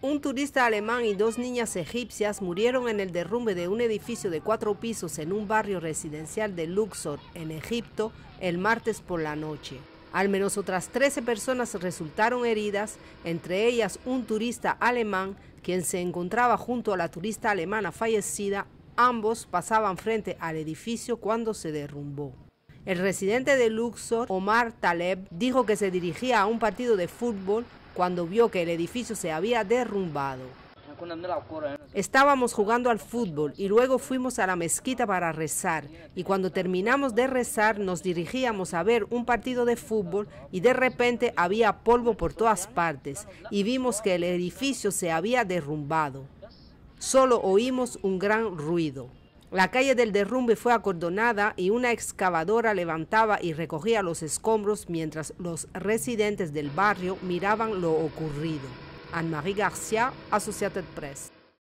Un turista alemán y dos niñas egipcias murieron en el derrumbe de un edificio de cuatro pisos en un barrio residencial de Luxor, en Egipto, el martes por la noche. Al menos otras 13 personas resultaron heridas, entre ellas un turista alemán, quien se encontraba junto a la turista alemana fallecida. Ambos pasaban frente al edificio cuando se derrumbó. El residente de Luxor, Omar Taleb, dijo que se dirigía a un partido de fútbol cuando vio que el edificio se había derrumbado. Estábamos jugando al fútbol y luego fuimos a la mezquita para rezar y cuando terminamos de rezar nos dirigíamos a ver un partido de fútbol y de repente había polvo por todas partes y vimos que el edificio se había derrumbado. Solo oímos un gran ruido. La calle del derrumbe fue acordonada y una excavadora levantaba y recogía los escombros mientras los residentes del barrio miraban lo ocurrido. Anne-Marie Garcia, Associated Press.